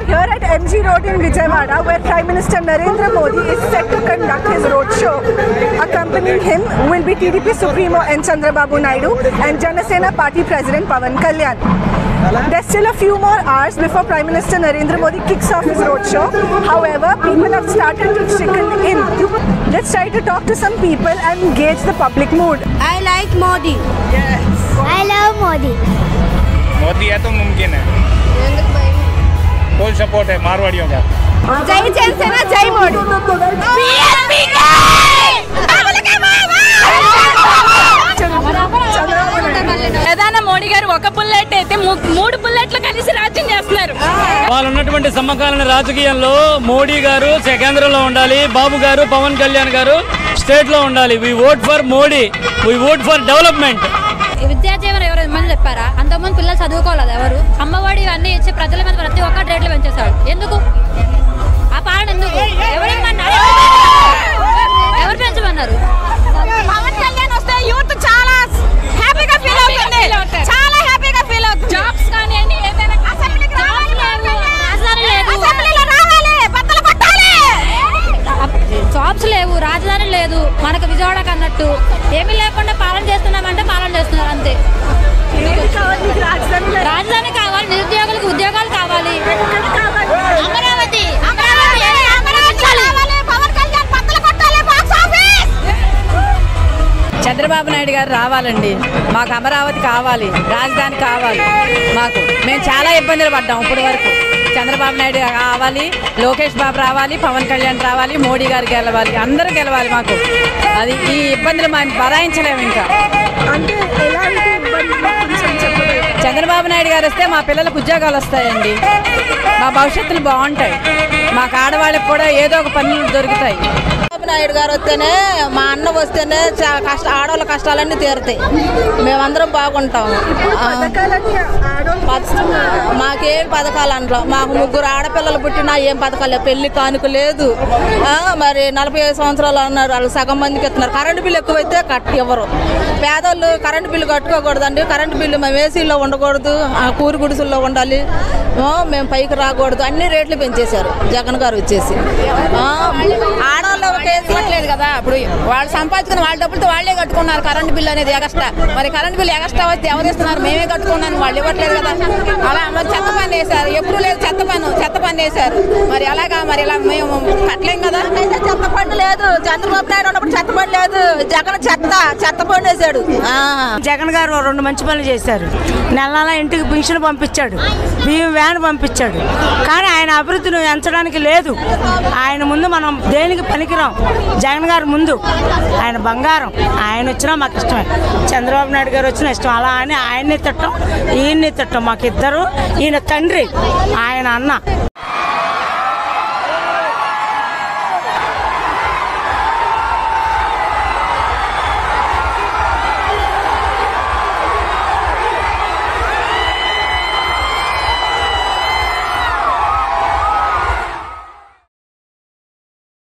are here at MG Road in Vijayawada, where Prime Minister Narendra Modi is set to conduct his roadshow. Accompanying him will be TDP Supremo N. Chandrababu Naidu and Janasena Party President Pavan Kalyan. There's still a few more hours before Prime Minister Narendra Modi kicks off his roadshow. However, people have started to trickle in. Let's try to talk to some people and gauge the public mood. I like Modi. I love Modi. Modi है तो मुमकिन है full support है मारवाड़ियों का जय जनसेना जय मोदी ప్రధాన మోడీ గారు ఒక బుల్లెట్ అయితే ము- మూడు బుల్లెట్లు కలిసి రాజ్యం చేస్తున్నారు వాళ్ళు ఉన్నటువంటి సమకాలీన రాజకీయంలో మోడీ గారు కేంద్రంలో ఉండాలి బాబు గారు పవన్ కళ్యాణ్ గారు స్టేట్ లో ఉండాలి we vote for Modi we vote for development విద్యా జీవనం ఎవరు మంది చెప్పారా? అంతకుముందు పిల్లలు చదువుకోలేదు ఎవరు? అమ్మఒడి అన్ని ఇచ్చి ప్రజల మీద ప్రతి ఒక్క రేట్లు పెంచేశాడు ఎందుకు? ఆ పాలన ఎందుకు? ఎవరు ఇమ్మన్నారు? ఎవరు పెంచమన్నారు? పవన్ కళ్యాణ్ వస్తే యూత్ చాలా హ్యాపీగా ఫీల్ అవుతుంది. చాలా హ్యాపీగా ఫీల్ అవుతుంది. జాబ్స్ కానివ్వండి ఏదైనా అసెంబ్లీకి రావాలి జాబ్స్ లేవు, రాజధాని లేదు. అసెంబ్లీలో రావాలి బద్దలు కొట్టాలి. జాబ్స్ లేవు రాజధాని లేదు. మనకు విజయవాడకు అన్నట్టు ఏమీ లేకుండా చంద్రబాబు నాయుడు గారు రావాలండి. మాకు అమరావతి కావాలి రాజధాని కావాలి. మాకు మేము చాలా ఇబ్బందులు పడ్డాం ఇప్పటి వరకు. చంద్రబాబు నాయుడు రావాలి లోకేష్ బాబు రావాలి పవన్ కళ్యాణ్ రావాలి మోడీ గారు గెలవాలి అందరూ గెలవాలి మాకు. అది ఈ ఇబ్బందులు మేము భరాయించలేము ఇంకా. అంటే చంద్రబాబు నాయుడు గారు వస్తే మా పిల్లలకు ఉద్యోగాలు వస్తాయండి. మా భవిష్యత్తులు బాగుంటాయి. మాకు ఆడవాళ్ళకి కూడా ఏదో ఒక పనులు దొరుకుతాయి. చంద్రబాబు నాయుడు గారు వస్తేనే మా అన్న వస్తేనే కష్ట ఆడవాళ్ళ కష్టాలన్నీ తీరుతాయి. మేమందరం బాగుంటాం. మాకేం పథకాలు అంటాం మాకు ముగ్గురు ఆడపిల్లలు పుట్టినా ఏం పథకాలు? పెళ్ళి కానుక లేదు. మరి నలభై ఐదు సంవత్సరాలు అన్నారు. వాళ్ళు సగం మందికి ఎత్తున్నారు కరెంటు బిల్లు ఎక్కువైతే కట్ ఇవ్వరు పేదోళ్ళు కరెంటు బిల్లు కట్టుకోకూడదండి. కరెంటు బిల్లు మేము ఏసీలో ఉండకూడదు ఆ కూరి గుడిసెల్లో ఉండాలి. మేము పైకి రాకూడదు. అన్ని రేట్లు పెంచేశారు జగన్ గారు వచ్చేసి ఆడ ఆడవాళ్ళు ఒక కేసు లేదు కదా ఇప్పుడు వాళ్ళు సంపాదించుకుని వాళ్ళ డబ్బులతో వాళ్ళే కట్టుకున్నారు కరెంట్ బిల్ అనేది ఎగస్ట్రా. మరి కరెంట్ బిల్ ఎగస్ట్రా వస్తే ఎవరు ఇస్తున్నారు? మేమే కట్టుకున్నాను వాళ్ళు ఇవ్వట్లేదు కదా. అలా మరి చెత్త పని వేశారు ఎప్పుడు లేదు చెత్త పని చెత్త పని వేశారు మరి అలాగా మరి ఇలా మేము కట్టలేం కదా? చెత్త పండు లేదు. చంద్రబాబు నాయుడు ఉన్నప్పుడు చెత్త పండు లేదు. జగన్ చెత్త చెత్త పండు వేసాడు ఆ. జగన్ గారు రెండు మంచి పనులు చేశారు. నెల నెల ఇంటికి పింఛన్ పంపించాడు. బియ్యం వ్యాన్ పంపించాడు. కానీ ఆయన అభివృద్ధిని ఎంచడానికి లేదు. ఆయన ముందు మనం దేనికి పనికిరాం జగన్ గారు ముందు. ఆయన బంగారం. ఆయన వచ్చినా మాకు ఇష్టమే. చంద్రబాబు నాయుడు గారు వచ్చినా ఇష్టం. అలా అని ఆయన్ని తిట్టం ఈయన్ని తిట్టం. మాకు ఇద్దరు ఈయన తండ్రి ఆయన అన్న.